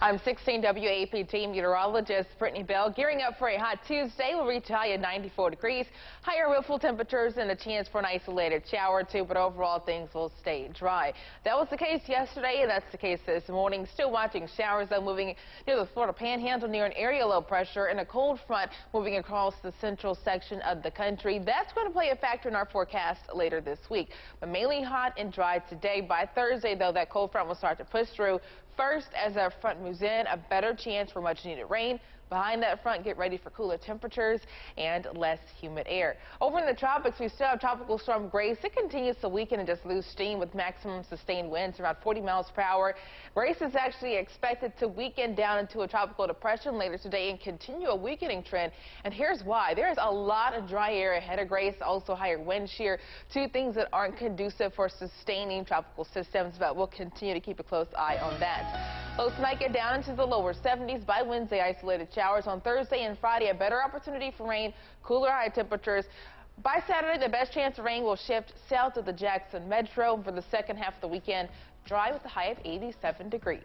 I'm 16 WAPT meteorologist Brittany Bell. Gearing up for a hot Tuesday, we'll reach high at 94 degrees. Higher willful temperatures and a chance for an isolated shower too, but overall things will stay dry. That was the case yesterday, and that's the case this morning. Still watching showers though moving near the Florida Panhandle near an area low pressure and a cold front moving across the central section of the country. That's going to play a factor in our forecast later this week, but mainly hot and dry today. By Thursday, though, that cold front will start to push through. First, as our front moves in, a better chance for much needed rain. Behind that front, get ready for cooler temperatures and less humid air. Over in the tropics, we still have Tropical Storm Grace. It continues to weaken and just lose steam with maximum sustained winds around 40 miles per hour. Grace is actually expected to weaken down into a tropical depression later today and continue a weakening trend. And here's why. There is a lot of dry air ahead of Grace, also higher wind shear, two things that aren't conducive for sustaining tropical systems, but we'll continue to keep a close eye on that. Lows might get down into the lower 70s by Wednesday, isolated showers on Thursday and Friday. A better opportunity for rain, cooler high temperatures. By Saturday, the best chance of rain will shift south of the Jackson Metro for the second half of the weekend. Dry with a high of 87 degrees.